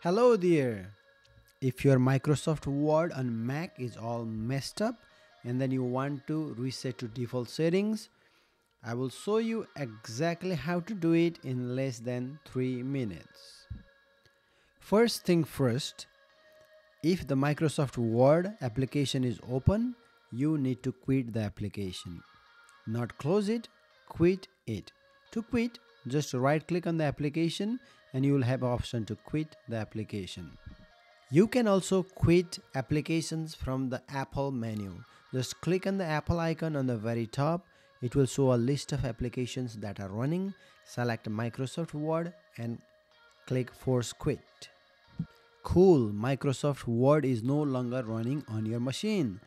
Hello there. If your Microsoft Word on Mac is all messed up and then you want to reset to default settings, I will show you exactly how to do it in less than 3 minutes. First thing first, if the Microsoft Word application is open, you need to quit the application. Not close it, quit it. To quit, just right click on the application and you will have option to quit the application. You can also quit applications from the Apple menu. Just click on the Apple icon on the very top. It will show a list of applications that are running. Select Microsoft Word and click Force Quit. Cool, Microsoft Word is no longer running on your machine.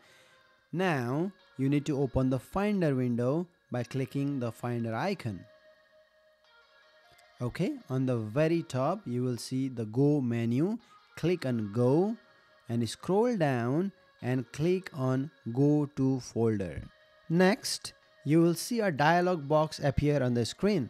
Now, you need to open the Finder window by clicking the Finder icon okay on the very top you will see the go menu. Click on go and scroll down and click on go to folder. Next you will see a dialog box appear on the screen.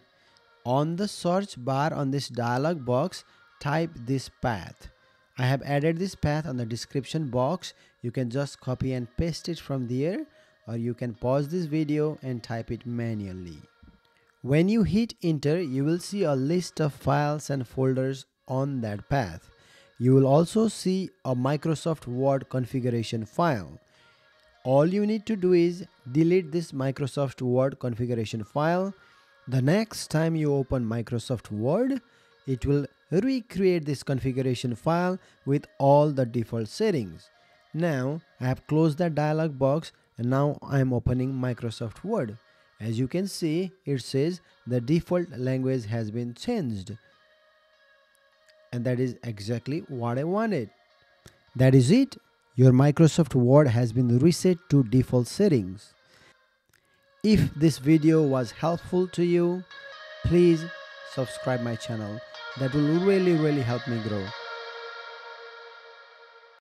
On the search bar on this dialog box type this path. I have added this path on the description box. You can just copy and paste it from there or you can pause this video and type it manually when you hit enter, you will see a list of files and folders on that path. You will also see a Microsoft Word configuration file. All you need to do is delete this Microsoft Word configuration file. The next time you open Microsoft Word, it will recreate this configuration file with all the default settings. Now I have closed that dialog box and now I am opening Microsoft Word. As you can see, it says the default language has been changed. And that is exactly what I wanted. That is it. Your Microsoft Word has been reset to default settings. If this video was helpful to you, please subscribe my channel. That will really really help me grow.